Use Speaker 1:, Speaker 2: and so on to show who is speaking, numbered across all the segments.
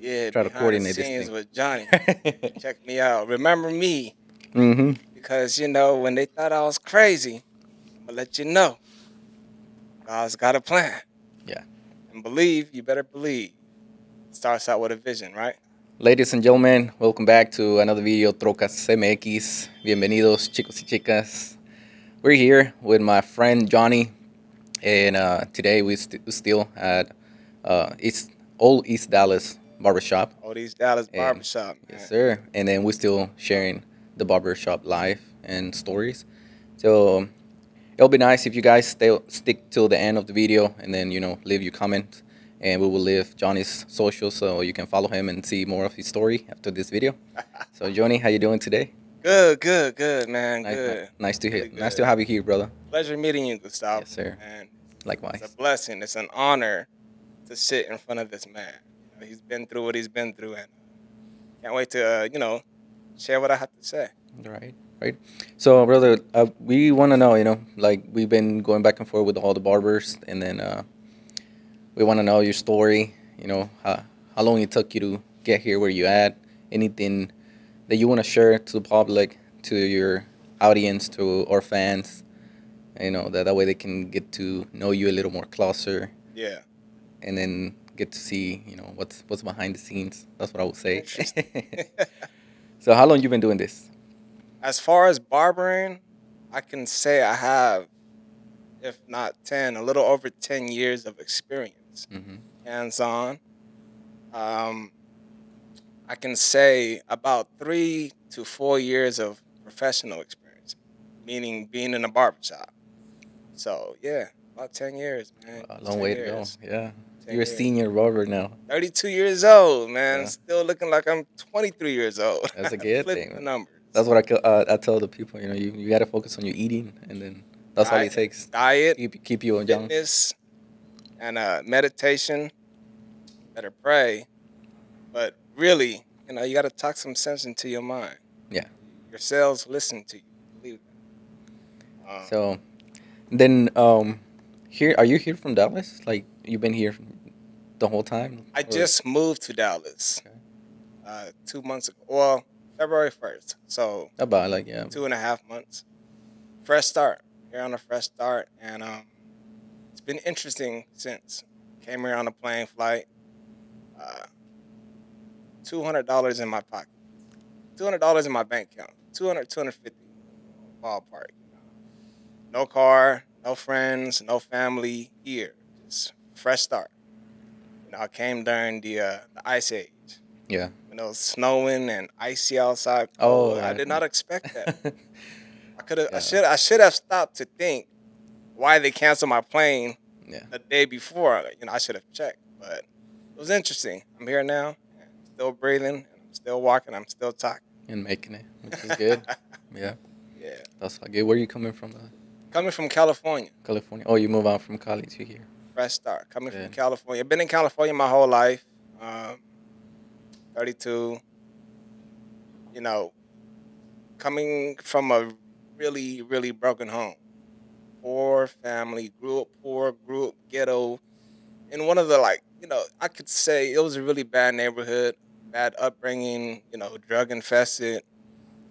Speaker 1: Yeah,
Speaker 2: Try to
Speaker 1: the
Speaker 2: coordinate this
Speaker 1: scenes with Johnny. Check me out. Remember me
Speaker 2: mm-hmm.
Speaker 1: because you know when they thought I was crazy, gonna let you know. God's got a plan.
Speaker 2: Yeah.
Speaker 1: And believe, you better believe. Starts out with a vision, right?
Speaker 2: Ladies and gentlemen, welcome back to another video Trocas MX. Bienvenidos, chicos y chicas. We're here with my friend Johnny, and uh, today we st- still at uh, East Old East Dallas Barbershop.
Speaker 1: Oh, these Dallas
Speaker 2: And-
Speaker 1: barbershop, man.
Speaker 2: Yes, sir. And then we're still sharing the barbershop life and stories. So it'll be nice if you guys stay stick till the end of the video, and then you know leave your comment, and we will leave Johnny's social so you can follow him and see more of his story after this video. so Johnny, how you doing today?
Speaker 1: Good, good, good, man.
Speaker 2: Nice,
Speaker 1: Good.
Speaker 2: nice to hear.
Speaker 1: Really
Speaker 2: Nice to have you here, brother.
Speaker 1: Pleasure meeting you, Gustavo.
Speaker 2: Yes, sir.
Speaker 1: Man,
Speaker 2: Likewise.
Speaker 1: it's a blessing. It's an honor to sit in front of this man. He's been through what he's been through, and can't wait to, uh, you know, share what I have to say.
Speaker 2: Right, right. So, brother, uh, we want to know, you know, like we've been going back and forth with all the barbers, and then uh, we want to know your story. You know, how how long it took you to get here, where you at, anything that you want to share to the public, to your audience, to our fans. You know, that that way they can get to know you a little more closer,
Speaker 1: Yeah.
Speaker 2: and then get to see, you know, what's what's behind the scenes. That's what I would say. So, how long you been doing this?
Speaker 1: as far as barbering, I can say I have, if not 10, a little over 10 years of experience
Speaker 2: hmm
Speaker 1: hands on. Um, I can say about three to four years of professional experience, meaning being in a barbershop. So, yeah, about 10 years, man.
Speaker 2: A long
Speaker 1: 10
Speaker 2: way to go.
Speaker 1: years.
Speaker 2: Yeah.
Speaker 1: 10
Speaker 2: You're a senior barber now.
Speaker 1: 32 years old, man.
Speaker 2: Yeah.
Speaker 1: Still looking like I'm 23 years old.
Speaker 2: That's a good thing,
Speaker 1: the numbers.
Speaker 2: That's what I, uh, I tell the people. You know, you, you got to focus on your eating, and then that's all it
Speaker 1: Diet.
Speaker 2: takes.
Speaker 1: Diet,
Speaker 2: Keep keep you young.
Speaker 1: fitness and uh, meditation. Better pray, but really, you know, you got to talk some sense into your mind.
Speaker 2: Yeah.
Speaker 1: Your cells listen to you. Believe. Um,
Speaker 2: So, then um, here are you here from Dallas? Like you've been here the whole time?
Speaker 1: I
Speaker 2: Or-
Speaker 1: just moved to Dallas
Speaker 2: Okay.
Speaker 1: uh, two months ago. Well, February first. So
Speaker 2: about like yeah.
Speaker 1: two and a half months. Fresh start. Here on a fresh start, and um, it's been interesting since came here on a plane flight. Uh, Two hundred dollars in my pocket. Two hundred dollars in my bank account. 200, 250 ballpark. No car, no friends, no family here. Just fresh start. You know, I came during the uh, the ice age.
Speaker 2: Yeah.
Speaker 1: When it was snowing and icy outside.
Speaker 2: Oh,
Speaker 1: cold. I did not expect that. I could have.
Speaker 2: Yeah.
Speaker 1: I should. I should have stopped to think why they canceled my plane
Speaker 2: yeah.
Speaker 1: the day before. You know, I should have checked. But it was interesting. I'm here now, still breathing, I'm still walking, I'm still talking.
Speaker 2: And making it, which is good. yeah.
Speaker 1: Yeah.
Speaker 2: That's good. Where are you coming from? Uh,
Speaker 1: Coming from California,
Speaker 2: California. Oh, you move out from Cali to here.
Speaker 1: Fresh start. Coming
Speaker 2: Yeah.
Speaker 1: from California. Been in California my whole life. Um, 32. You know, coming from a really, really broken home. Poor family, grew up poor, grew up ghetto. In one of the, like, you know, I could say it was a really bad neighborhood, bad upbringing, you know, drug infested,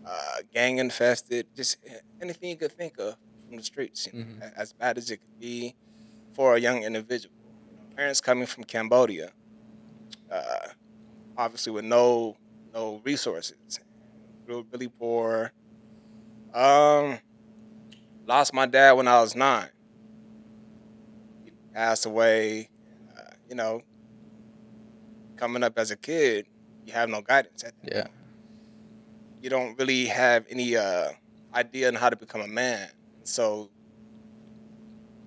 Speaker 1: uh, gang infested, just anything you could think of from the streets, you know,
Speaker 2: Mhm.
Speaker 1: as bad as it could be for a young individual. Parents coming from Cambodia, uh, obviously with no no resources, really poor. Um, lost my dad when I was nine. He passed away. Uh, you know, coming up as a kid, you have no guidance. At
Speaker 2: Yeah.
Speaker 1: point. You don't really have any uh, idea on how to become a man. So,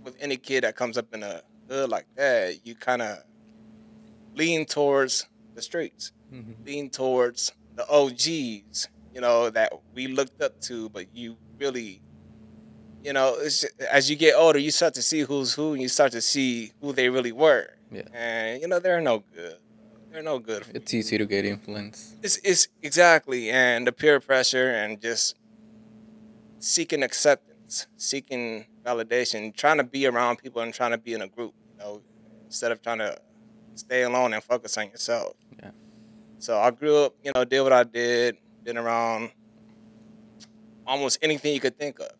Speaker 1: with any kid that comes up in a hood like that, you kind of lean towards the streets
Speaker 2: hmm
Speaker 1: lean towards the OGs, you know, that we looked up to, but you really, you know, it's ju- as you get older, you start to see who's who, and you start to see who they really were.
Speaker 2: Yeah.
Speaker 1: And you know, they're no good. They're no good. For
Speaker 2: It's easy to get influenced.
Speaker 1: it's, it's exactly, and the peer pressure and just seeking acceptance, seeking validation, trying to be around people and trying to be in a group, you know, instead of trying to stay alone and focus on yourself.
Speaker 2: Yeah.
Speaker 1: So I grew up, you know, did what I did, been around almost anything you could think of.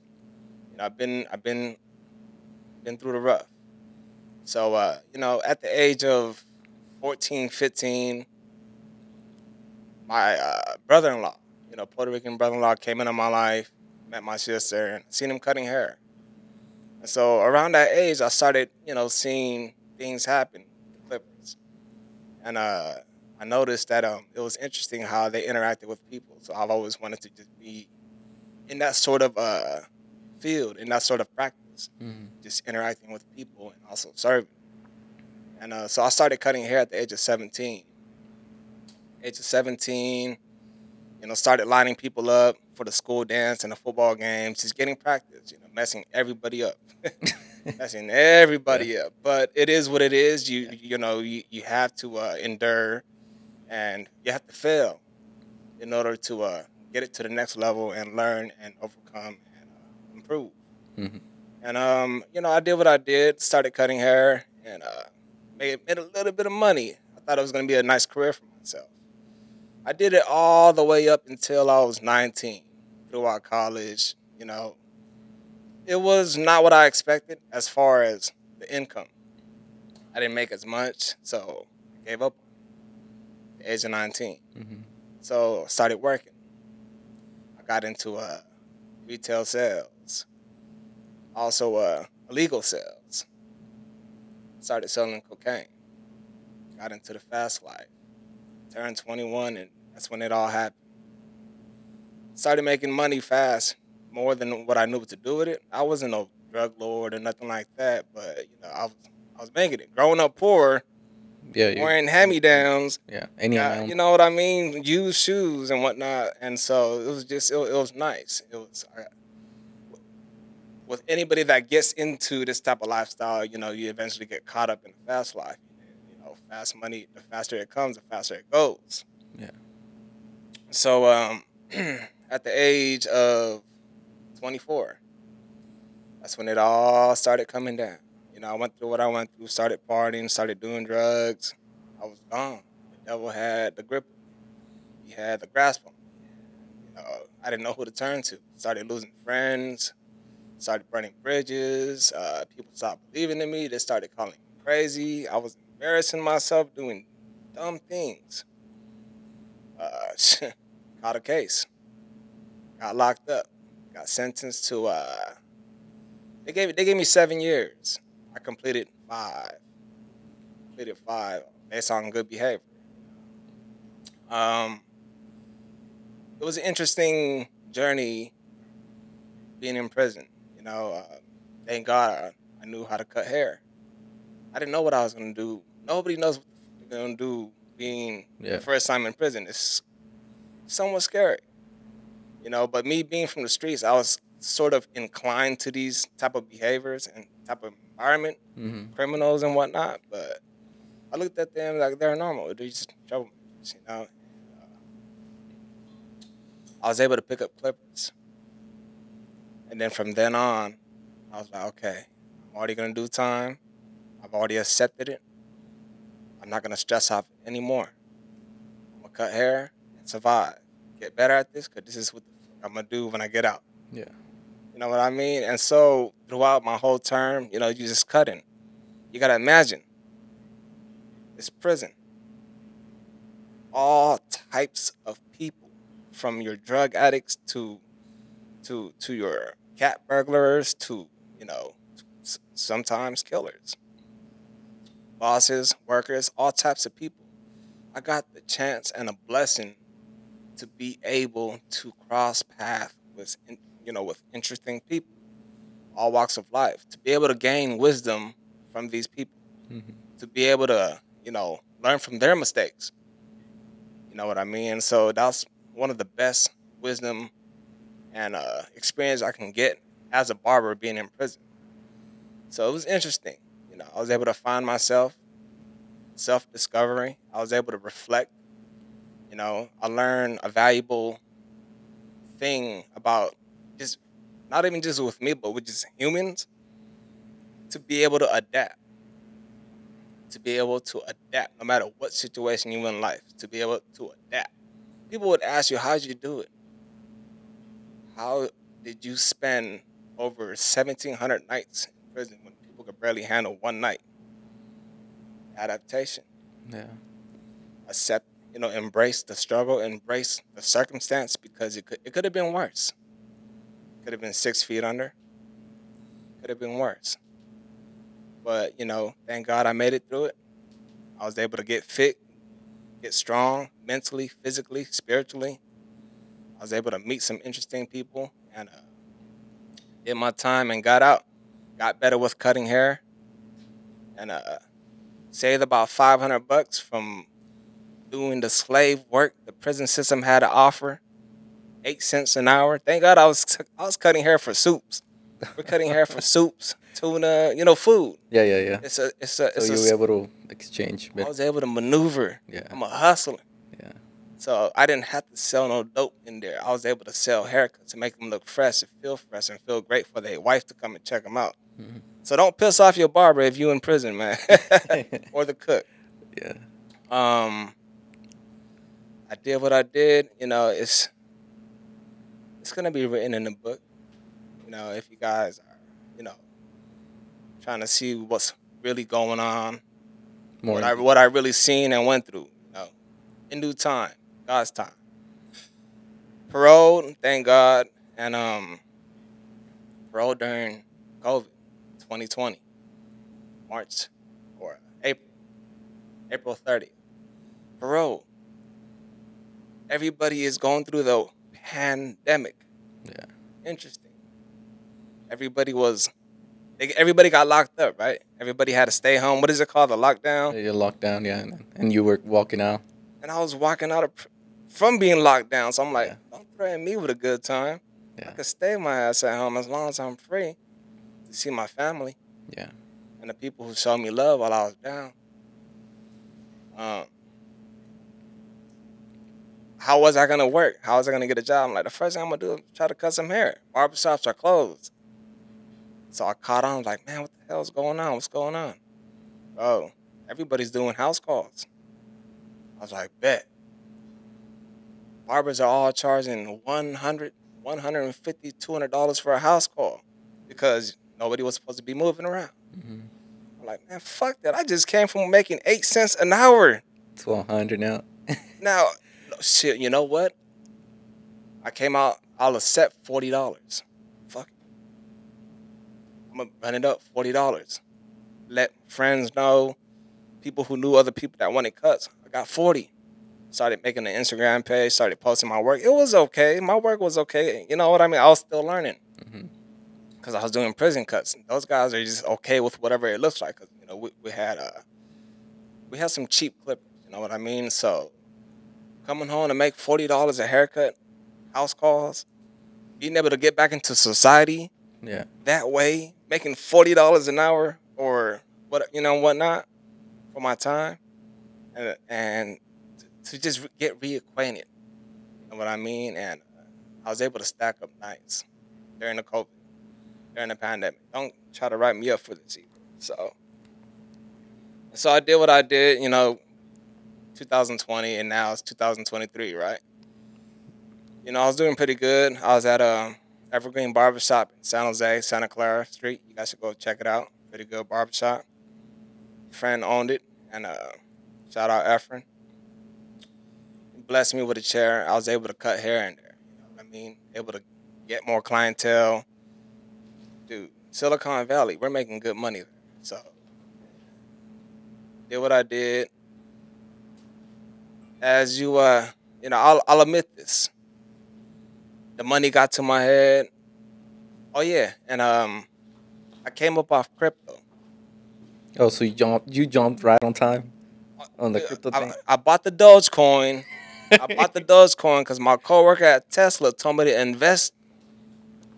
Speaker 1: You know, I've been I've been been through the rough. So uh, you know, at the age of 14, 15, my uh, brother-in-law, you know, Puerto Rican brother-in-law came into my life, met my sister, and seen him cutting hair. And so around that age, I started, you know, seeing things happen, the Clippers, and uh, I noticed that um, it was interesting how they interacted with people. So I've always wanted to just be in that sort of uh, field, in that sort of practice,
Speaker 2: Mm-hmm.
Speaker 1: just interacting with people and also serving. And uh, so I started cutting hair at the age of 17. Age of 17, you know, started lining people up for the school dance and the football games, just getting practice, you know, messing everybody up. messing everybody up. But it is what it is. You you know, you, you have to uh, endure and you have to fail in order to uh, get it to the next level and learn and overcome and uh, improve.
Speaker 2: Mhm.
Speaker 1: And um, you know, I did what I did, started cutting hair, and uh, made made a little bit of money. I thought it was going to be a nice career for myself. I did it all the way up until I was 19, throughout college. You know, it was not what I expected as far as the income. I didn't make as much, so I gave up the age of 19.
Speaker 2: Mm-hmm.
Speaker 1: So I started working. I got into uh, retail sales, also uh, illegal sales. Started selling cocaine. Got into the fast life. Turned 21, and that's when it all happened. Started making money fast, more than what I knew what to do with it. I wasn't no drug lord or nothing like that, but you know, I was I was making it. Growing up poor,
Speaker 2: Yeah. you-
Speaker 1: wearing hand me downs,
Speaker 2: Yeah. Any
Speaker 1: yeah,
Speaker 2: amount.
Speaker 1: you know what I mean? Used shoes and whatnot, and so it was just it, it was nice. It was I, with anybody that gets into this type of lifestyle, you know, you eventually get caught up in the fast life. You know, fast money. The faster it comes, the faster it goes.
Speaker 2: Yeah.
Speaker 1: So, um, at the age of 24, that's when it all started coming down. You know, I went through what I went through, started partying, started doing drugs. I was gone. The devil had the grip. He had the grasp on me. You know, I didn't know who to turn to. Started losing friends. Started burning bridges. Uh, people stopped believing in me. They started calling me crazy. I was embarrassing myself doing dumb things. Uh, caught a case. Got locked up. Got sentenced to. Uh, they gave they gave me seven years. I completed five. Completed five based on good behavior. Um, it was an interesting journey being in prison. You know, uh, thank God I, I knew how to cut hair. I didn't know what I was gonna do. Nobody knows what you're gonna do being
Speaker 2: Yeah.
Speaker 1: the first time in prison. It's somewhat scary. You know, but me being from the streets, I was sort of inclined to these type of behaviors and type of environment
Speaker 2: Mm-hmm.
Speaker 1: criminals and whatnot, but I looked at them like they're normal. They're just troublemakers, you know. I was able to pick up clippers, and then from then on, I was like, okay, I'm already gonna do time. I've already accepted it. I'm not gonna stress out anymore. I'm gonna cut hair and survive. Get better at this, cause this is what I'm gonna do when I get out.
Speaker 2: Yeah.
Speaker 1: You know what I mean? And so throughout my whole term, you know, you just cutting. You gotta imagine. It's prison. All types of people, from your drug addicts to to to your cat burglars to, you know, sometimes killers. Bosses, workers, all types of people. I got the chance and a blessing to be able to cross path with you know with interesting people. All walks of life. To be able to gain wisdom from these people.
Speaker 2: Mm-hmm.
Speaker 1: to be able to you know learn from their mistakes. You know what i mean? So that's one of the best wisdom and uh, experience i can get as a barber being in prison. So it was interesting. You know i was able to find myself self-discovery. I was able to reflect you know i learned a valuable thing about just not even just with me but with just humans to be able to adapt to be able to adapt no matter what situation you're in life, to be able to adapt. People would ask you, how'd you do it? How did you spend over 1,700 nights in prison when people could barely handle one night? Adaptation.
Speaker 2: Yeah.
Speaker 1: Accept, you know, embrace the struggle, embrace the circumstance because it could it could have been worse. Could have been six feet under. Could have been worse. But, you know, thank God I made it through it. I was able to get fit, get strong mentally, physically, spiritually. I was able to meet some interesting people and uh, did my time and got out. Got better with cutting hair and uh, saved about 500 bucks from doing the slave work the prison system had to offer. Eight cents an hour. Thank God I was I was cutting hair for soups. We're cutting hair for soups, tuna, you know, food.
Speaker 2: Yeah, yeah, yeah.
Speaker 1: It's a it's a
Speaker 2: So
Speaker 1: it's
Speaker 2: you
Speaker 1: a
Speaker 2: were able to exchange.
Speaker 1: I was able to maneuver.
Speaker 2: Yeah.
Speaker 1: I'm a hustler.
Speaker 2: Yeah.
Speaker 1: So I didn't have to sell no dope in there. I was able to sell haircuts to make them look fresh and feel fresh and feel great for their wife to come and check them out.
Speaker 2: Mhm.
Speaker 1: So don't piss off your barber if you in prison, man, or the cook.
Speaker 2: Yeah.
Speaker 1: Um, I did what I did. You know, it's it's gonna be written in the book. You know, if you guys are, you know, trying to see what's really going on,
Speaker 2: More.
Speaker 1: what I what I really seen and went through. You know, in due time, God's time. Parole, thank God, and um, parole during COVID, 2020, March or April, April 30th. Parole. Everybody is going through the pandemic.
Speaker 2: Yeah.
Speaker 1: Interesting. Everybody was. they- Everybody got locked up, right? Everybody had to stay home. What is it called? The lockdown.
Speaker 2: You're locked down, yeah, and, and you were walking out.
Speaker 1: and I was walking out of from being locked down. So I'm like,
Speaker 2: Yeah.
Speaker 1: don't threaten me with a good time. I
Speaker 2: Yeah.
Speaker 1: could stay my ass at home as long as I'm free to see my family
Speaker 2: Yeah.
Speaker 1: and the people who showed me love while I was down. Um, how was I gonna work? How was I gonna get a job? I'm like, the first thing I'm gonna do is try to cut some hair. Barbershops are closed. So I caught on, like, man, what the hell's going on? What's going on? Oh, everybody's doing house calls. I was like, bet. Barbers are all charging 100 150 $200 for a house call because nobody was supposed to be moving around.
Speaker 2: hmm
Speaker 1: I'm like, man, fuck that. I just came from making eight cents an hour.
Speaker 2: Twelve hundred now.
Speaker 1: Now, no, shit, you know what? I came out, I'll accept forty dollars. Fuck. I'm gonna run it up forty dollars. Let friends know, people who knew other people that wanted cuts. I got forty. Started making an Instagram page, started posting my work. It was okay. My work was okay. You know what I mean? I was still learning
Speaker 2: hmm
Speaker 1: because I was doing prison cuts. And those guys are just okay with whatever it looks like. Cause, you know, we, we had uh, we had some cheap clippers. You know what I mean? So coming home to make forty dollars a haircut, house calls, being able to get back into society
Speaker 2: Yeah.
Speaker 1: that way, making forty dollars an hour or what you know whatnot for my time, and and to just get reacquainted. Know what I mean? And I was able to stack up nights during the COVID, during the pandemic. Don't try to write me up for this either. So, so I did what I did. You know, 2020, and now it's 2023, right? You know, I was doing pretty good. I was at um, Evergreen Barbershop in San Jose, Santa Clara Street. You guys should go check it out. Pretty good barbershop. Friend owned it, and uh, shout out Efren. Blessed me with a chair. I was able to cut hair in there. You know what I mean? Able to get more clientele. Dude, Silicon Valley, we're making good money. So, did what I did. As you, uh, you know, I'll, I'll admit this. The money got to my head. Oh yeah, and um, I came up off crypto.
Speaker 2: Oh, so you jumped you jumped right on time on the crypto
Speaker 1: I,
Speaker 2: thing.
Speaker 1: I bought the Dogecoin. I bought the Dogecoin because my coworker at Tesla told me to invest.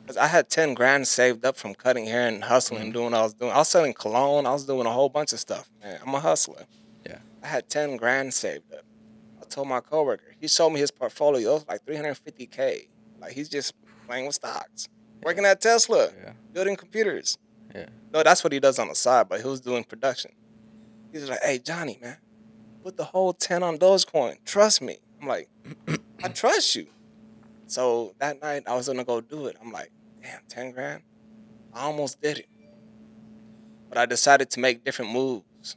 Speaker 1: Cause I had ten grand saved up from cutting hair and hustling and doing what I was doing. I was selling cologne. I was doing a whole bunch of stuff. Man, I'm a hustler.
Speaker 2: Yeah.
Speaker 1: I had ten grand saved up. I told my coworker. He showed me his portfolio. It like 350k. Like he's just playing with stocks, working at Tesla,
Speaker 2: Yeah.
Speaker 1: building computers.
Speaker 2: Yeah.
Speaker 1: No, that's what he does on the side, but he was doing production. He's like, "Hey, Johnny, man, put the whole ten on Dogecoin. Trust me." I'm like, "I trust you." So that night, I was gonna go do it. I'm like, "Damn, ten grand." I almost did it, but I decided to make different moves.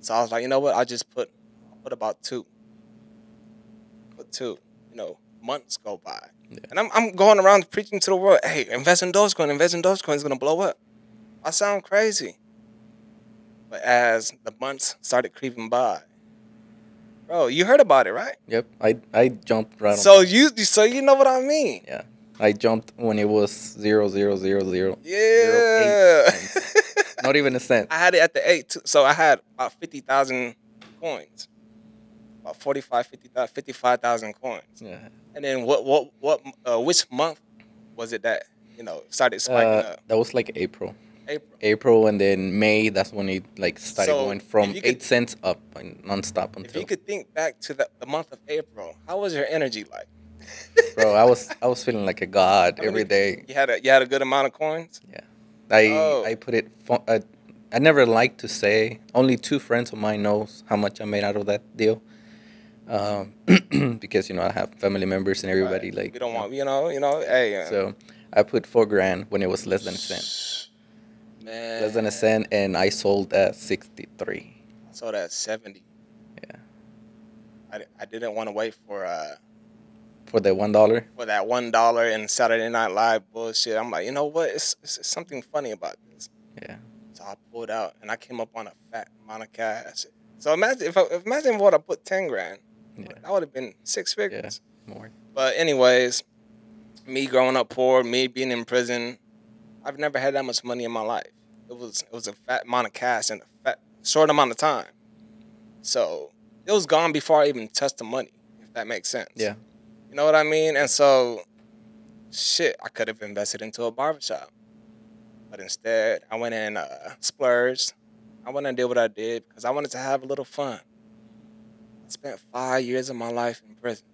Speaker 1: So I was like, you know what? I just put put about two. Two. You know, months go by.
Speaker 2: Yeah.
Speaker 1: And I'm, I'm going around preaching to the world, hey, invest in Dogecoin, invest in Dogecoin, it's gonna blow up. I sound crazy. But as the months started creeping by, bro, you heard about it, right?
Speaker 2: Yep. I I jumped right on.
Speaker 1: So you so you know what I mean.
Speaker 2: yeah. I jumped when it was zero zero zero zero.
Speaker 1: Yeah.
Speaker 2: cents. Not even a cent.
Speaker 1: I had it at the eight, too. so I had about fifty thousand coins, about 45, 50,000 55,000 coins.
Speaker 2: Yeah.
Speaker 1: And then what, what, what, uh, which month was it that you know started spiking
Speaker 2: Uh,
Speaker 1: up?
Speaker 2: that was like April.
Speaker 1: April.
Speaker 2: April and then May. That's when it like started
Speaker 1: So,
Speaker 2: going from
Speaker 1: could-
Speaker 2: eight cents up and nonstop until.
Speaker 1: If you could think back to the, the month of April, how was your energy like?
Speaker 2: Bro, I was I was feeling like a god
Speaker 1: How
Speaker 2: every
Speaker 1: many-
Speaker 2: day.
Speaker 1: You had a you had a good amount of coins. Yeah.
Speaker 2: I
Speaker 1: Oh.
Speaker 2: I put it. I, I never like to say. Only two friends of mine knows how much I made out of that deal. Um, because you know I have family members and everybody
Speaker 1: Right.
Speaker 2: like.
Speaker 1: we don't want you know you know hey uh,
Speaker 2: So I put four grand when it was less than a cent.
Speaker 1: man
Speaker 2: Less than a cent, and I sold at sixty three.
Speaker 1: Sold at seventy.
Speaker 2: Yeah.
Speaker 1: I, I didn't want to wait for uh
Speaker 2: For that one dollar.
Speaker 1: for that one dollar and Saturday Night Live bullshit. I'm like, you know what? It's, it's, it's something funny about this.
Speaker 2: Yeah.
Speaker 1: So I pulled out and I came up on a fat amount of cash. So imagine if I, imagine what I put ten grand.
Speaker 2: Yeah.
Speaker 1: That would have been six figures.
Speaker 2: More.
Speaker 1: But anyways, me growing up poor, me being in prison, I've never had that much money in my life. It was it was a fat amount of cash in a fat short amount of time. So it was gone before I even touched the money, if that makes sense.
Speaker 2: Yeah.
Speaker 1: You know what I mean? And so shit, I could have invested into a barbershop. But instead I went and uh, splurged. I went and did what I did because I wanted to have a little fun. Spent five years of my life in prison.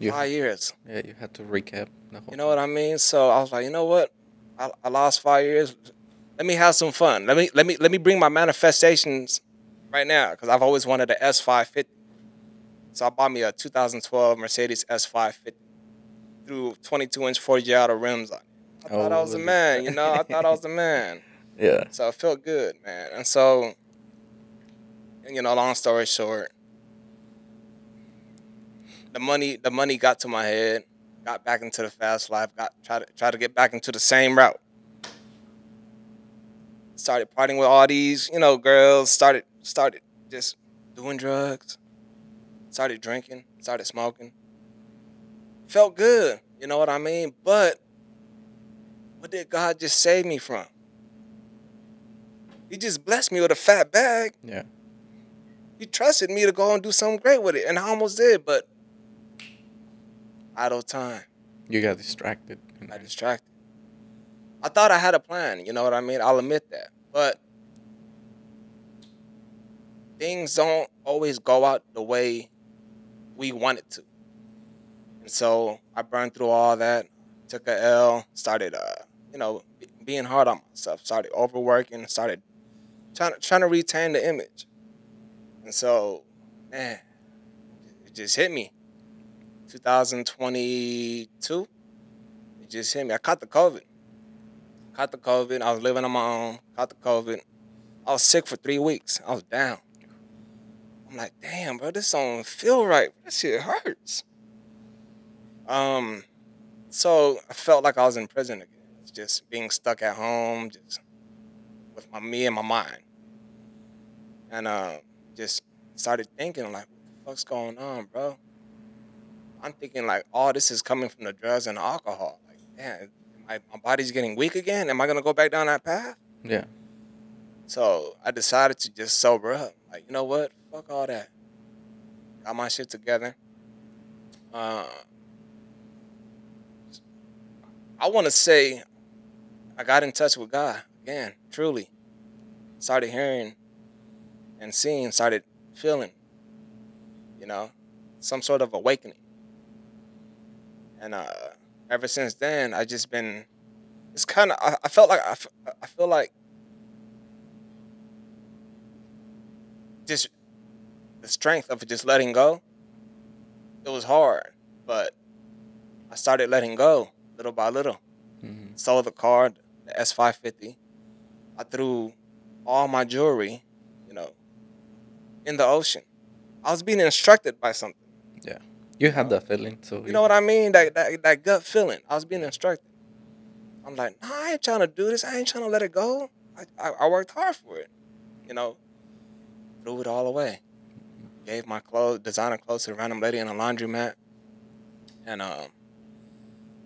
Speaker 2: You,
Speaker 1: Five years.
Speaker 2: yeah. You had to recap.
Speaker 1: You know what I mean? So I was like, you know what? I, I lost five years. Let me have some fun. Let me let me let me bring my manifestations right now because I've always wanted an S550. So I bought me a 2012 Mercedes S550 through 22 inch Forgiato rims on it. I thought I
Speaker 2: Oh,
Speaker 1: was the
Speaker 2: really?
Speaker 1: man. You know, I thought I was the man.
Speaker 2: Yeah.
Speaker 1: So it felt good, man. And so, you know, long story short, the money the money got to my head, got back into the fast life, got try to try to get back into the same route. Started partying with all these, you know, girls, started started just doing drugs, started drinking, started smoking. Felt good, you know what I mean? But what did God just save me from? He just blessed me with a fat bag.
Speaker 2: Yeah.
Speaker 1: He trusted me to go and do something great with it, and I almost did, but idle time.
Speaker 2: You got distracted.
Speaker 1: I distracted. I thought I had a plan, you know what I mean? I'll admit that. But things don't always go out the way we want it to. And so I burned through all that, took a L, started uh, you know, being hard on myself, started overworking, started trying to trying to retain the image. And so, man, it just hit me. 2022, it just hit me. I caught the COVID. Caught the COVID. I was living on my own. Caught the COVID. I was sick for three weeks. I was down. I'm like, damn, bro, this don't feel right. This shit hurts. Um, so I felt like I was in prison again. Just being stuck at home, just with my me and my mind. And uh, just started thinking like, what the fuck's going on, bro? I'm thinking like, oh, this is coming from the drugs and the alcohol. Like, damn, my, my body's getting weak again. Am I gonna go back down that path?
Speaker 2: Yeah.
Speaker 1: So I decided to just sober up. Like, you know what? Fuck all that. Got my shit together. Uh, I want to say I got in touch with God again, truly. Started hearing and seeing, started feeling, you know, some sort of awakening. And uh, ever since then, I just been, it's kind of, I, I felt like, I, I feel like just the strength of just letting go. It was hard, but I started letting go little by little.
Speaker 2: Mm-hmm.
Speaker 1: Sold the car, the S550. I threw all my jewelry, in the ocean. I was being instructed by something. Yeah.
Speaker 2: You had that feeling, so
Speaker 1: You know what I mean? That, that that gut feeling. I was being instructed. I'm like, nah, I ain't trying to do this. I ain't trying to let it go. I, I, I worked hard for it. You know, threw it all away. Gave my clothes, designer clothes to a random lady in a laundromat. And um,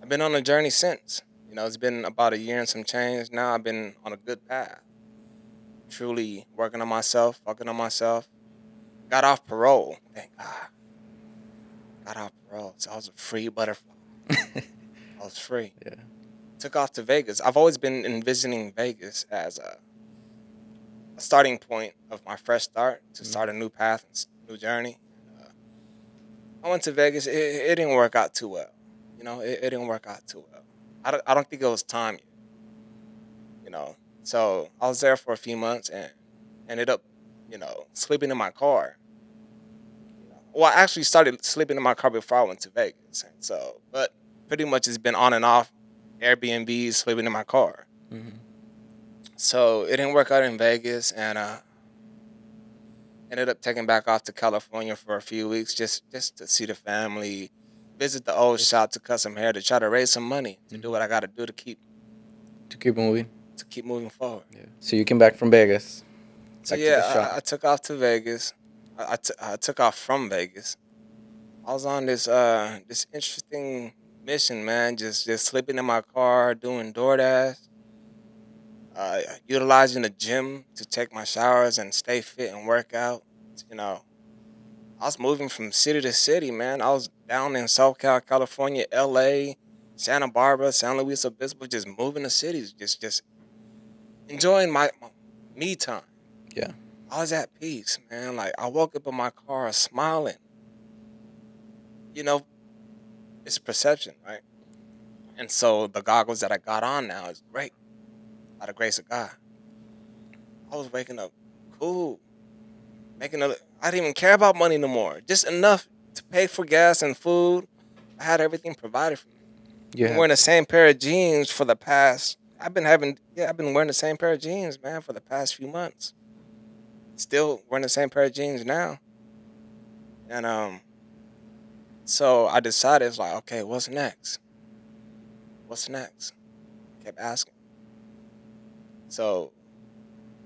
Speaker 1: I've been on a journey since. You know, it's been about a year and some change. Now I've been on a good path. Truly working on myself, working on myself. Got off parole. Thank God got off parole, so I was a free butterfly. I was free.
Speaker 2: Yeah.
Speaker 1: Took off to Vegas. I've always been envisioning Vegas as a, a starting point of my fresh start to
Speaker 2: Mhm.
Speaker 1: start a new path and new journey. Uh, I went to Vegas. It, it didn't work out too well. You know, it, it didn't work out too well. I don't, I don't think it was time yet. You know, so I was there for a few months and ended up, you know, sleeping in my car well, I actually started sleeping in my car before I went to Vegas. So, but pretty much it's been on and off Airbnb, sleeping in my car.
Speaker 2: hmm
Speaker 1: So it didn't work out in Vegas, and uh, ended up taking back off to California for a few weeks just just to see the family, visit the old shop to cut some hair, to try to raise some money to do what I got to do to keep
Speaker 2: To keep moving.
Speaker 1: to keep moving forward.
Speaker 2: Yeah. So you came back from Vegas.
Speaker 1: So
Speaker 2: Back to the
Speaker 1: yeah. I, I took off to Vegas. I, I, t- I took off from Vegas. I was on this uh this interesting mission, man. Just just sleeping in my car, doing DoorDash, uh, utilizing the gym to take my showers and stay fit and work out. You know, I was moving from city to city, man. I was down in SoCal, California, L.A., Santa Barbara, San Luis Obispo, just moving the cities, just just enjoying my, my me time.
Speaker 2: Yeah.
Speaker 1: I was at peace, man. Like I woke up in my car smiling. You know, it's perception, right? And so the goggles that I got on now is great. By the grace of God. I was waking up cool. Making a I didn't even care about money no more. Just enough to pay for gas and food. I had everything provided for me.
Speaker 2: Yeah.
Speaker 1: Been wearing the same pair of jeans for the past. I've been having yeah, I've been wearing the same pair of jeans, man, for the past few months. Still wearing the same pair of jeans now. And um, so I decided it's like, okay, what's next? What's next? Kept asking. So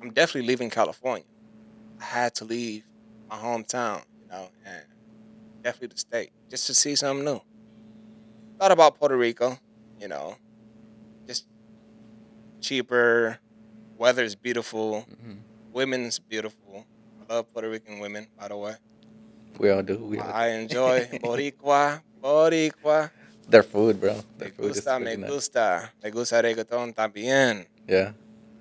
Speaker 1: I'm definitely leaving California. I had to leave my hometown, you know, and definitely the state, just to see something new thought about Puerto Rico, you know, just cheaper, weather's beautiful,
Speaker 2: Mhm.
Speaker 1: Women's beautiful. I love Puerto Rican women, by the way.
Speaker 2: We all do. We all
Speaker 1: I enjoy Boricua, Boricua.
Speaker 2: Their food, bro.
Speaker 1: Me
Speaker 2: Their food is
Speaker 1: gusta, me
Speaker 2: nice.
Speaker 1: gusta. Me gusta reggaeton también.
Speaker 2: Yeah.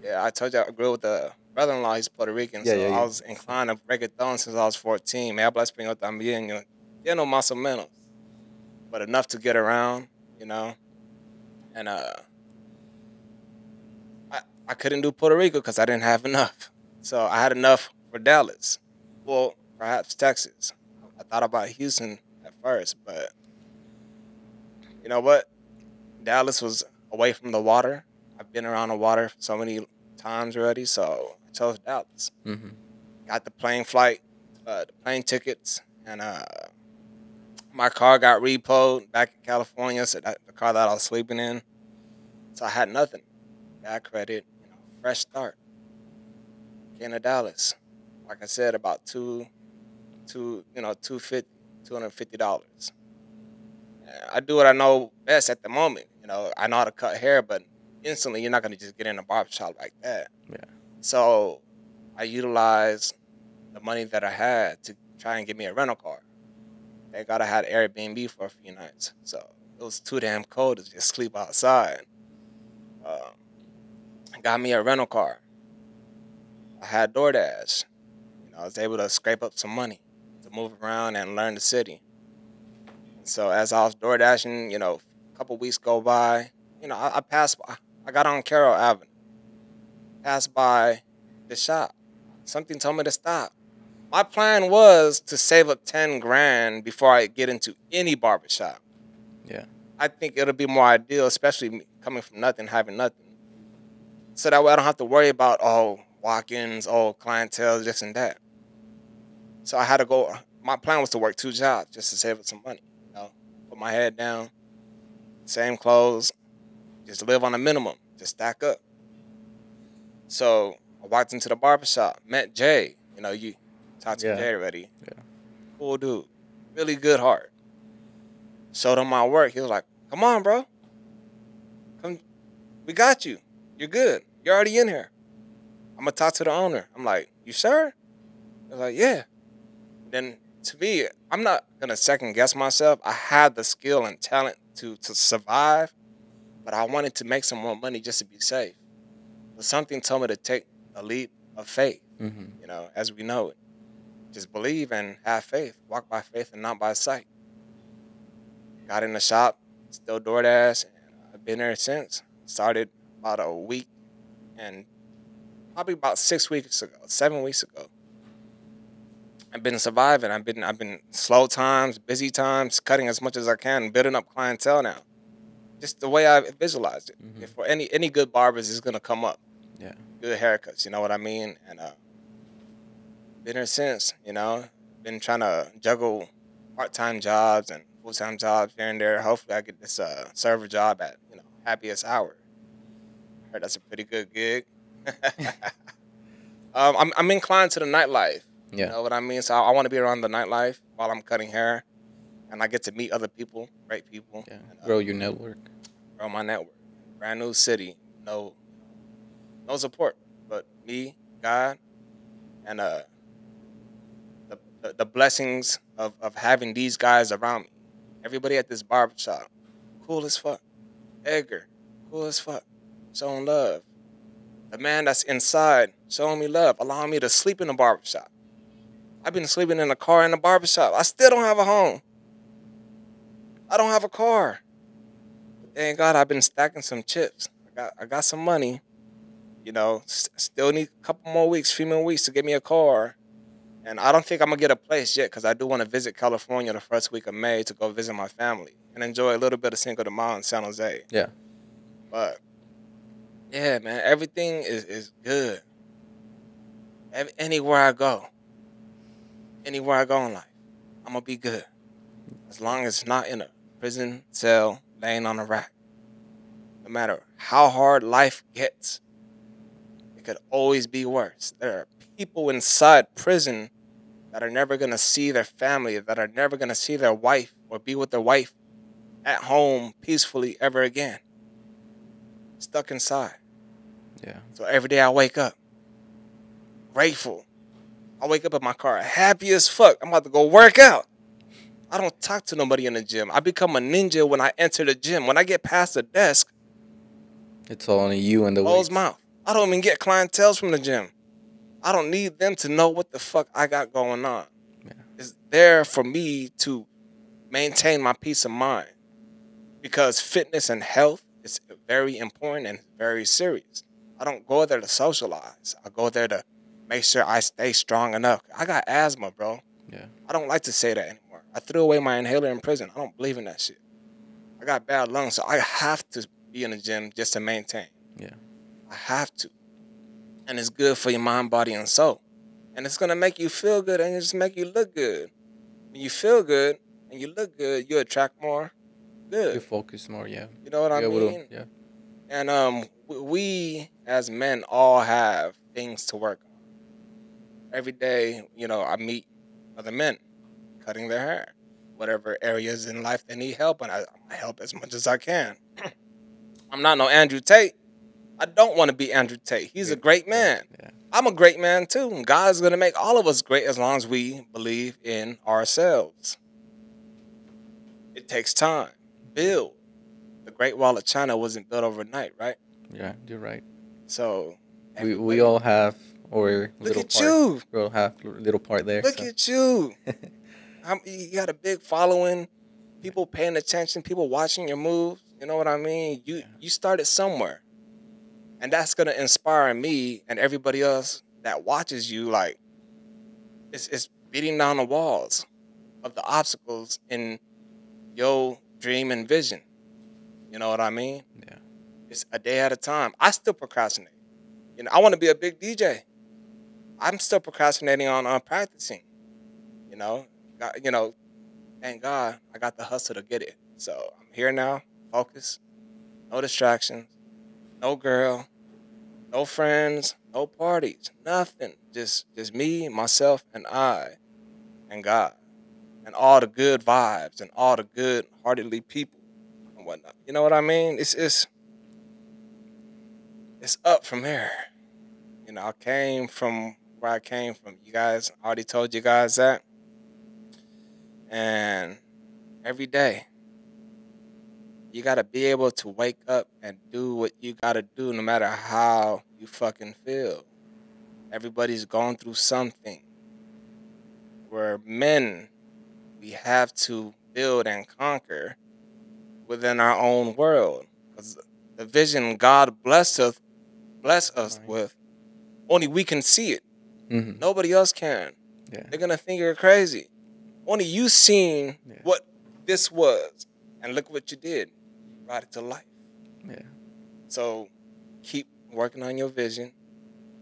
Speaker 1: Yeah, I told you I grew with a brother-in-law. He's Puerto Rican,
Speaker 2: Yeah,
Speaker 1: so
Speaker 2: yeah,
Speaker 1: I
Speaker 2: yeah.
Speaker 1: was inclined to reggaeton since I was 14. Me habla español también. You you know, más o menos. But enough to get around, you know. And uh, I, I couldn't do Puerto Rico because I didn't have enough. So I had enough for Dallas. Well, perhaps Texas. I thought about Houston at first, but you know what? Dallas was away from the water. I've been around the water so many times already, so I chose Dallas.
Speaker 2: hmm
Speaker 1: Got the plane flight, uh, the plane tickets, and uh, my car got repoed back in California. So that, the car that I was sleeping in, so I had nothing. Got credit, you know, fresh start. Came to Dallas, like I said, about two, two, you know, two fifty, two hundred fifty dollars. I do what I know best at the moment. You know, I know how to cut hair, but instantly you're not gonna just get in a barber shop like that.
Speaker 2: Yeah.
Speaker 1: So I utilized the money that I had to try and get me a rental car. Thank God I had Airbnb for a few nights. So it was too damn cold to just sleep outside. Um, got me a rental car. I had DoorDash. You know, I was able to scrape up some money to move around and learn the city. So as I was door dashing, you know, a couple weeks go by, you know, I, I passed by, I got on Carroll Avenue, passed by the shop. Something told me to stop. my plan was to save up ten grand before I get into any barbershop.
Speaker 2: Yeah.
Speaker 1: I think it'll be more ideal, especially coming from nothing, having nothing. So that way I don't have to worry about oh walk-ins, oh clientele, this and that. So I had to go. My plan was to work two jobs just to save up some money. You know, put my head down, same clothes, just live on a minimum, just stack up. So I walked into the barbershop, met Jay. You know, you talked to
Speaker 2: Yeah.
Speaker 1: Jay already.
Speaker 2: Yeah.
Speaker 1: Cool dude, really good heart. Showed him my work. He was like, "Come on, bro. Come, we got you. You're good. You're already in here. I'm gonna talk to the owner." I'm like, "You sure?" Was like, "Yeah." Then to me, I'm not gonna second guess myself. I have the skill and talent to to survive, but I wanted to make some more money just to be safe. But something told me to take a leap of faith.
Speaker 2: Mm-hmm.
Speaker 1: You know, as we know it, just believe and have faith. Walk by faith and not by sight. Got in the shop, still DoorDash, and I've been there since. Started about a week and probably about six weeks ago, seven weeks ago. I've been surviving. I've been I've been slow times, busy times, cutting as much as I can, building up clientele now. Just the way I visualized it.
Speaker 2: Mhm.
Speaker 1: If for any any good barbers is gonna come up.
Speaker 2: Yeah.
Speaker 1: Good haircuts, you know what I mean? And uh been here since, you know. Been trying to juggle part time jobs and full time jobs here and there. Hopefully I get this uh server job at, you know, happiest hour. Heard that's a pretty good gig. um, I'm I'm inclined to the nightlife. You
Speaker 2: Yeah.
Speaker 1: know what I mean? So I, I want to be around the nightlife while I'm cutting hair, and I get to meet other people, great people,
Speaker 2: Yeah.
Speaker 1: and, uh,
Speaker 2: Grow your network.
Speaker 1: grow my network. Brand new city, no, no support, but me, God, and uh, the the, the blessings of of having these guys around me. Everybody at this barbershop, cool as fuck. Edgar, cool as fuck, showing love. The man that's inside showing me love, allowing me to sleep in the barbershop. I've been sleeping in a car in the barbershop. I still don't have a home. I don't have a car. But thank God I've been stacking some chips. I got I got some money. You know, s- still need a couple more weeks, few more weeks to get me a car. And I don't think I'm gonna get a place yet because I do want to visit California the first week of May to go visit my family and enjoy a little bit of Cinco de Mayo in San Jose.
Speaker 2: Yeah.
Speaker 1: But yeah, man, everything is is good. Anywhere I go, anywhere I go in life, I'm gonna be good. As long as it's not in a prison cell laying on a rack. No matter how hard life gets, it could always be worse. There are people inside prison that are never gonna see their family, that are never gonna see their wife or be with their wife at home peacefully ever again. Stuck inside.
Speaker 2: Yeah.
Speaker 1: So every day I wake up grateful. I wake up in my car happy as fuck. I'm about to go work out. I don't talk to nobody in the gym. I become a ninja when I enter the gym. When I get past the desk,
Speaker 2: It's all only you and the
Speaker 1: close
Speaker 2: weights.
Speaker 1: mouth. I don't even get clientels from the gym. I don't need them to know what the fuck I got going on.
Speaker 2: Yeah.
Speaker 1: It's there for me to maintain my peace of mind because fitness and health is very important and very serious. I don't go there to socialize. I go there to make sure I stay strong enough. I got asthma, bro.
Speaker 2: Yeah.
Speaker 1: I don't like to say that anymore. I threw away my inhaler in prison. I don't believe in that shit. I got bad lungs, so I have to be in the gym just to maintain.
Speaker 2: Yeah.
Speaker 1: I have to. And it's good for your mind, body, and soul. And it's gonna make you feel good and just make you look good. When you feel good and you look good, you attract more
Speaker 2: You
Speaker 1: good.
Speaker 2: focus more. Yeah.
Speaker 1: You know what I mean?
Speaker 2: yeah.
Speaker 1: And um, we as men all have things to work on. Every day, you know, I meet other men cutting their hair, whatever areas in life they need help, and I, I help as much as I can. I'm not no Andrew Tate. I don't want to be Andrew Tate. He's a great man.
Speaker 2: Yeah.
Speaker 1: I'm a great man too. And God's gonna make all of us great as long as we believe in ourselves. It takes time. Build. The Great Wall of China wasn't built overnight, right?
Speaker 2: Yeah. You're right.
Speaker 1: So
Speaker 2: We we all have or
Speaker 1: look
Speaker 2: little
Speaker 1: at
Speaker 2: part.
Speaker 1: you.
Speaker 2: We all have little part there.
Speaker 1: Look
Speaker 2: so.
Speaker 1: at you. You got a big following, people paying attention, people watching your moves. You know what I mean? You you started somewhere, and that's gonna inspire me and everybody else that watches you. Like, it's it's beating down the walls of the obstacles in your dream and vision. You know what I mean?
Speaker 2: Yeah.
Speaker 1: It's a day at a time. I still procrastinate. You know, I want to be a big DJ. I'm still procrastinating on, on practicing. You know, Got- you know, thank God I got the hustle to get it. So I'm here now, focus, no distractions, no girl, no friends, no parties, nothing. Just just me, myself, and I, and God, and all the good vibes and all the good heartedly people and whatnot. You know what I mean? It's it's it's up from here. You know, I came from where I came from. You guys I already told you guys that. And every day, you gotta be able to wake up and do what you gotta do no matter how you fucking feel. Everybody's going through something. We're men. We have to build and conquer within our own world. Because the vision God blessed us bless us
Speaker 2: Right.
Speaker 1: with, only we can see it.
Speaker 2: hmm
Speaker 1: Nobody else can.
Speaker 2: Yeah.
Speaker 1: They're gonna think you're crazy. Only you seen
Speaker 2: Yeah.
Speaker 1: what this was, and look what you did. You brought it to life.
Speaker 2: Yeah.
Speaker 1: So keep working on your vision.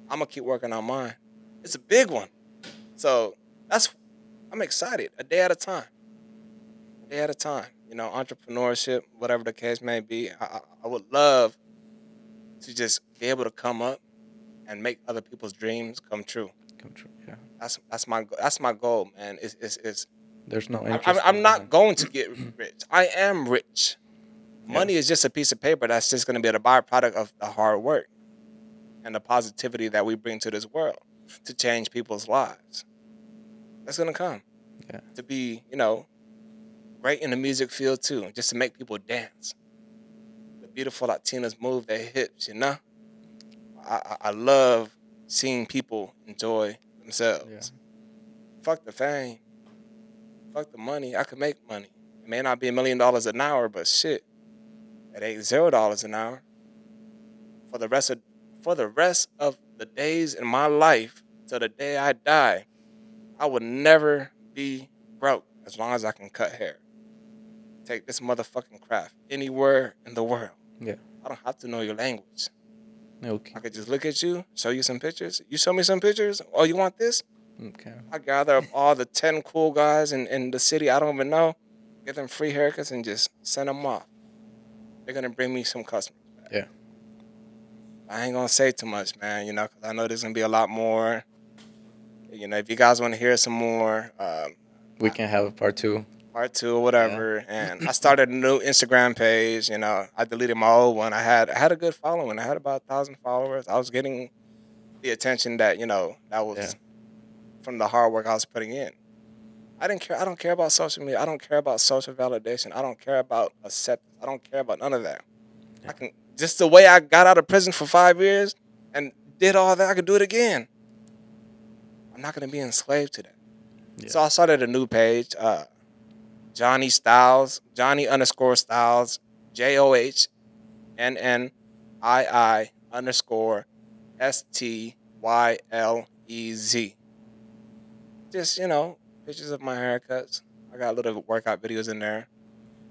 Speaker 1: I'm gonna keep working on mine. It's a big one. So that's I'm excited. A day at a time. A day at a time. You know, entrepreneurship, whatever the case may be. I, I, I would love to just be able to come up and make other people's dreams come true.
Speaker 2: Come true. Yeah.
Speaker 1: That's that's my that's my goal, man. It's it's, it's
Speaker 2: There's no
Speaker 1: I'm. I'm, I'm not going to get rich. I am rich. Money is just a piece of paper that's just going to be the byproduct of the hard work and the positivity that we bring to this world to change people's lives. That's going to come.
Speaker 2: Yeah.
Speaker 1: To be, you know, right in the music field too, just to make people dance. The beautiful Latinas move their hips, you know? I, I, I love seeing people enjoy themselves.
Speaker 2: Yeah.
Speaker 1: Fuck the fame. Fuck the money. I could make money. It may not be a million dollars an hour, but shit, it ain't zero dollars an hour. For the rest of for the rest of the days in my life till the day I die, I would never be broke as long as I can cut hair. Take this motherfucking craft anywhere in the world.
Speaker 2: Yeah.
Speaker 1: I don't have to know your language.
Speaker 2: Okay.
Speaker 1: I could just look at you, show you some pictures. You show me some pictures. Oh, you want this?
Speaker 2: Okay.
Speaker 1: I gather up all the 10 cool guys in, in the city I don't even know, give them free haircuts, and just send them off. They're going to bring me some customers. back.
Speaker 2: Yeah.
Speaker 1: I ain't going to say too much, man, you know, 'cause I know there's going to be a lot more. You know, if you guys want to hear some more, um,
Speaker 2: We can have a part two.
Speaker 1: part two or whatever. And I started a new Instagram page. You know, I deleted my old one. I had I had a good following. I had about a thousand followers. I was getting the attention that you know that was
Speaker 2: Yeah.
Speaker 1: from the hard work I was putting in. I didn't care. I don't care about social media. I don't care about social validation. I don't care about acceptance. I don't care about none of that. I can just the way I got out of prison for five years and did all that. I could do it again. I'm not gonna be enslaved to that.
Speaker 2: Yeah.
Speaker 1: So I started a new page, uh, Johnny Styles, Johnny underscore Styles, J O H N N I I underscore S T Y L E Z. Just, you know, pictures of my haircuts. I got a little workout videos in there.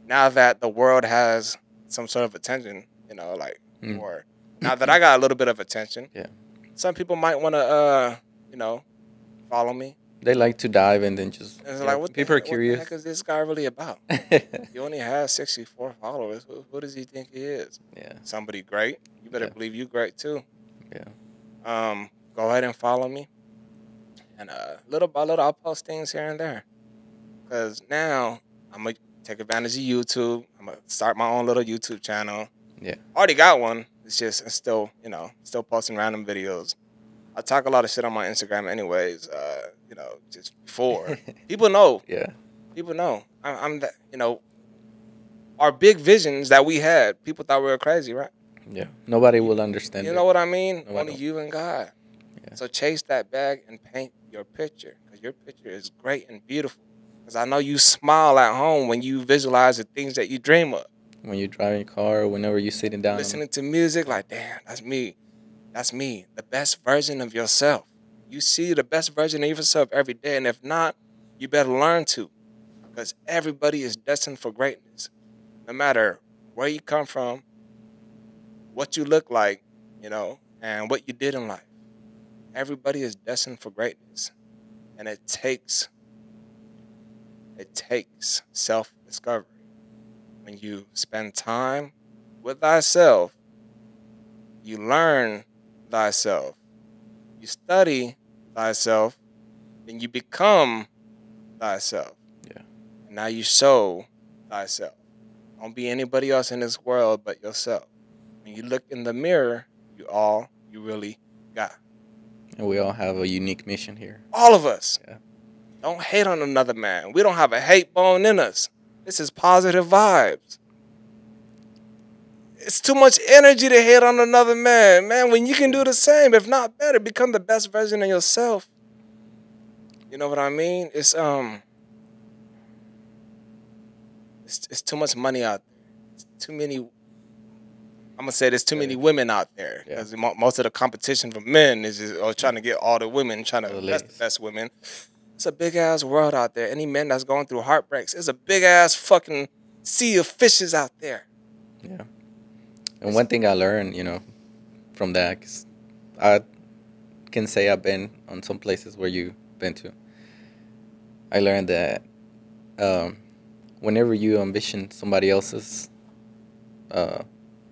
Speaker 1: Now that the world has some sort of attention, you know, like,
Speaker 2: Mm.
Speaker 1: or now that I got a little bit of attention,
Speaker 2: Yeah.
Speaker 1: some people might want to, uh, you know, follow me.
Speaker 2: They like to dive and then just.
Speaker 1: It's
Speaker 2: yeah,
Speaker 1: like, what the
Speaker 2: people are
Speaker 1: heck- What
Speaker 2: curious.
Speaker 1: the heck is this guy really about? He only has 64 followers. Who, who does he think he is?
Speaker 2: yeah.
Speaker 1: Somebody great. You better
Speaker 2: Yeah.
Speaker 1: believe you great too.
Speaker 2: Yeah.
Speaker 1: Um, go ahead and follow me. And uh, little by little, I'll post things here and there. Cause now I'm gonna take advantage of YouTube. I'm gonna start my own little YouTube channel.
Speaker 2: Yeah.
Speaker 1: Already got one. It's just it's still you know still posting random videos. I talk a lot of shit on my Instagram, anyways. Uh, you know, just before people know
Speaker 2: Yeah.
Speaker 1: people know I, I'm that you know our big visions that we had people thought we were crazy right
Speaker 2: Yeah. Nobody will understand.
Speaker 1: you
Speaker 2: it.
Speaker 1: know what i mean
Speaker 2: No, I
Speaker 1: only
Speaker 2: don't.
Speaker 1: you and god
Speaker 2: Yeah.
Speaker 1: so chase that bag and paint your picture because your picture is great and beautiful because i know you smile at home when you visualize the things that you dream of
Speaker 2: When you're driving a car, or whenever you're sitting down.
Speaker 1: listening to music like damn that's me that's me the best version of yourself You see the best version of yourself every day, and if not, you better learn to, because everybody is destined for greatness, no matter where you come from, what you look like, you know, and what you did in life. Everybody is destined for greatness, and it takes it takes self-discovery. When you spend time with thyself, you learn thyself. You study thyself, then you become thyself.
Speaker 2: Yeah.
Speaker 1: And now you show thyself. Don't be anybody else in this world but yourself. When you look in the mirror, you all you really got.
Speaker 2: And we all have a unique mission here.
Speaker 1: All of us.
Speaker 2: Yeah.
Speaker 1: Don't hate on another man. We don't have a hate bone in us. This is positive vibes. It's too much energy to hate on another man, man. When you can do the same, if not better, become the best version of yourself. You know what I mean? It's um, it's, it's too much money out there. It's too many. I'm gonna say there's too many women out there
Speaker 2: Yeah.
Speaker 1: because most of the competition for men is just oh, trying to get all the women, trying to
Speaker 2: The
Speaker 1: best the best women. It's a big ass world out there. Any men that's going through heartbreaks, it's a big ass fucking sea of fishes out there.
Speaker 2: Yeah. And one thing I learned, you know, from that, 'cause I can say I've been on some places where you've been to. I learned that um, whenever you ambition somebody else's uh,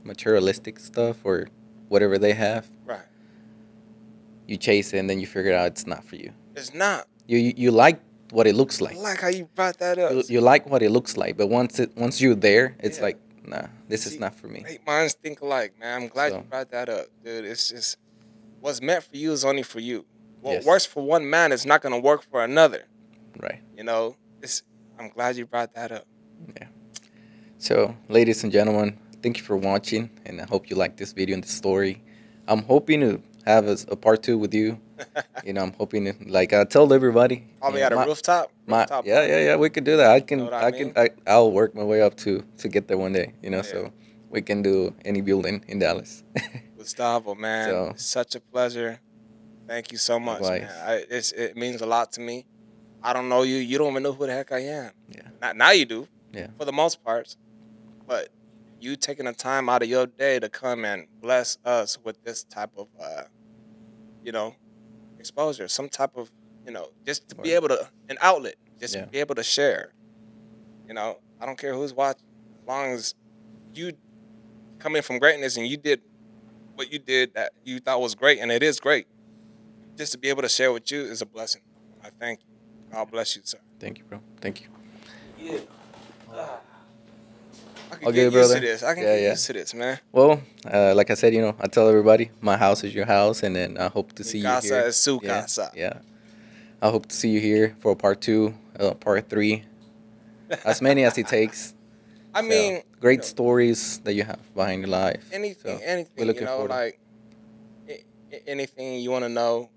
Speaker 2: materialistic stuff or whatever they have,
Speaker 1: Right.
Speaker 2: you chase it and then you figure out it's not for you.
Speaker 1: It's not.
Speaker 2: You you, you like what it looks like.
Speaker 1: I
Speaker 2: like.
Speaker 1: how you brought that up.
Speaker 2: You, you like what it looks like, but once it once you're there, it's
Speaker 1: Yeah.
Speaker 2: like, nah, this
Speaker 1: See,
Speaker 2: is not for me.
Speaker 1: Great minds think alike, man. I'm glad you brought that up, dude. It's just what's meant for you is only for you. What
Speaker 2: Yes.
Speaker 1: works for one man is not gonna work for another.
Speaker 2: Right.
Speaker 1: You know, it's. I'm glad you brought that up. Yeah.
Speaker 2: So, ladies and gentlemen, thank you for watching, and I hope you like this video and the story. I'm hoping to have a, a part two with you. You know, I'm hoping to, like I told everybody.
Speaker 1: Probably
Speaker 2: you
Speaker 1: at a rooftop.
Speaker 2: my-
Speaker 1: rooftop
Speaker 2: yeah, yeah, yeah. We could do that. I can,
Speaker 1: Know I
Speaker 2: I,
Speaker 1: mean?
Speaker 2: can, I, I'll work my way up to to get there one day. You know,
Speaker 1: Yeah.
Speaker 2: so we can do any building in Dallas.
Speaker 1: Gustavo, man,
Speaker 2: So-
Speaker 1: such a pleasure. Thank you so much, man. I, it's, it means a lot to me. I don't know you. You don't even know who the heck I am.
Speaker 2: Yeah.
Speaker 1: Now, now you do.
Speaker 2: Yeah.
Speaker 1: For the most part, but you taking the time out of your day to come and bless us with this type of, uh, you know, exposure, some type of, you know, just to be able to an outlet, just
Speaker 2: Yeah.
Speaker 1: be able to share. You know, I don't care who's watching, as long as you come in from greatness and you did what you did that you thought was great, and it is great. Just to be able to share with you is a blessing. I thank you. God bless you, sir.
Speaker 2: Thank you, bro. Thank you.
Speaker 1: Yeah. Can
Speaker 2: Okay,
Speaker 1: get used
Speaker 2: brother.
Speaker 1: to this. I can
Speaker 2: Yeah,
Speaker 1: get
Speaker 2: yeah.
Speaker 1: used to this, man.
Speaker 2: Well, uh, like I said, you know, I tell everybody my house is your house, and then I hope to see
Speaker 1: Mi casa
Speaker 2: you here.
Speaker 1: es su
Speaker 2: yeah,
Speaker 1: casa.
Speaker 2: Yeah. I hope to see you here for part two, uh, part three, as many as it takes.
Speaker 1: I
Speaker 2: So,
Speaker 1: mean,
Speaker 2: great
Speaker 1: you know,
Speaker 2: stories that you have behind your life.
Speaker 1: anything,
Speaker 2: So,
Speaker 1: anything.
Speaker 2: we're looking
Speaker 1: you know,
Speaker 2: forward
Speaker 1: like anything you want to know,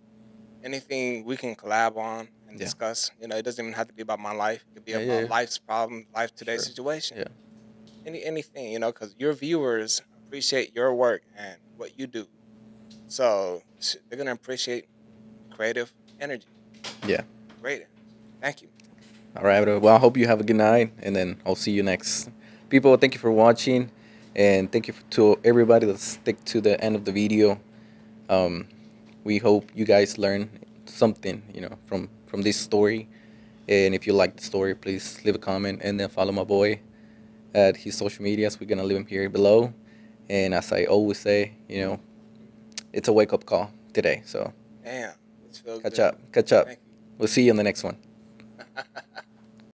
Speaker 1: anything we can collab on and
Speaker 2: Yeah.
Speaker 1: discuss. You know, it doesn't even have to be about my life. It could be
Speaker 2: Yeah,
Speaker 1: about
Speaker 2: yeah, yeah.
Speaker 1: life's problem, life today's
Speaker 2: Sure.
Speaker 1: situation.
Speaker 2: Yeah.
Speaker 1: Any anything, you know, because your viewers appreciate your work and what you do, so they're gonna appreciate creative energy.
Speaker 2: Yeah.
Speaker 1: Great. Thank you.
Speaker 2: All right. Well, I hope you have a good night, and then I'll see you next. People, thank you for watching, and thank you to everybody that stick to the end of the video. Um, we hope you guys learn something, you know, from from this story. And if you like the story, please leave a comment and then follow my boy at his social medias. We're gonna leave him here below. And as I always say, you know, it's a wake up call today. So
Speaker 1: Damn.
Speaker 2: Catch
Speaker 1: good.
Speaker 2: up, catch up. We'll see you in the next one.